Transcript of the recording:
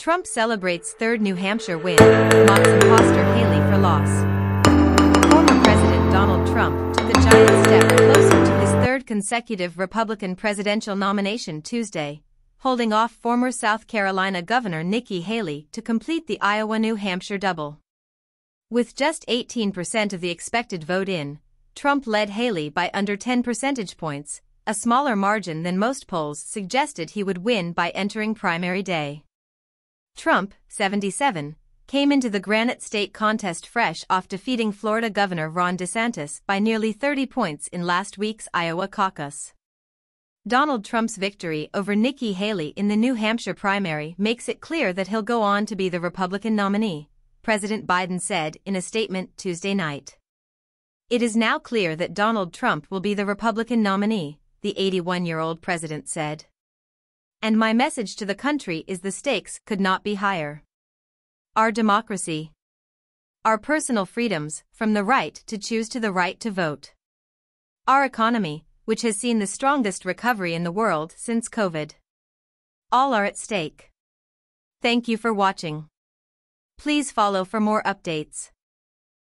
Trump celebrates third New Hampshire win, mocks imposter Haley for loss. Former President Donald Trump took a giant step closer to his third consecutive Republican presidential nomination Tuesday, holding off former South Carolina Governor Nikki Haley to complete the Iowa-New Hampshire double. With just 18% of the expected vote in, Trump led Haley by under 10 percentage points, a smaller margin than most polls suggested he would win by entering primary day. Trump, 77, came into the Granite State contest fresh off defeating Florida Governor Ron DeSantis by nearly 30 points in last week's Iowa caucus. Donald Trump's victory over Nikki Haley in the New Hampshire primary makes it clear that he'll go on to be the Republican nominee, President Biden said in a statement Tuesday night. It is now clear that Donald Trump will be the Republican nominee, the 81 year old president said. And my message to the country is the stakes could not be higher. Our democracy. Our personal freedoms, from the right to choose to the right to vote. Our economy, which has seen the strongest recovery in the world since COVID. All are at stake. Thank you for watching. Please follow for more updates.